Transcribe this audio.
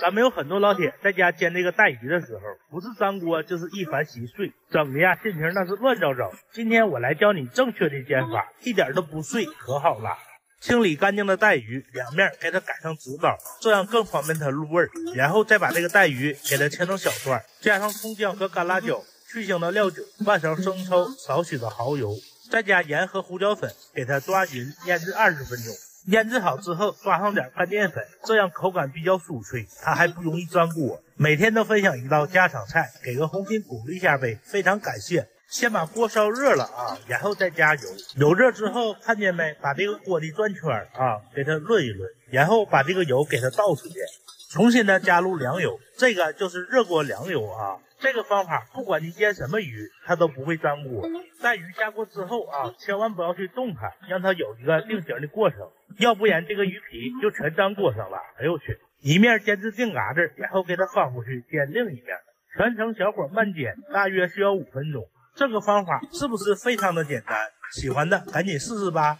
咱们有很多老铁在家煎这个带鱼的时候，不是粘锅就是一盘稀碎，整的呀心情那是乱糟糟。今天我来教你正确的煎法，一点都不碎，可好了。清理干净的带鱼，两面给它改成直刀，这样更方便它入味儿。然后再把这个带鱼给它切成小段，加上葱姜和干辣椒、去腥的料酒、半勺生抽、少许的蚝油，再加盐和胡椒粉，给它抓匀，腌制二十分钟。腌制好之后，抓上点干淀粉，这样口感比较酥脆，它还不容易粘锅。每天都分享一道家常菜，给个红心鼓励一下呗，非常感谢。先把锅烧热了啊，然后再加油。油热之后，看见没？把这个锅的转圈啊，给它润一润，然后把这个油给它倒出去，重新的加入凉油，这个就是热锅凉油啊。这个方法，不管你煎什么鱼，它都不会粘锅。在鱼下锅之后啊，千万不要去动它，让它有一个定型的过程，要不然这个鱼皮就全粘锅上了。哎呦我去！一面煎至定嘎子，然后给它翻过去煎另一面，全程小火慢煎，大约需要五分钟。这个方法是不是非常的简单？喜欢的赶紧试试吧。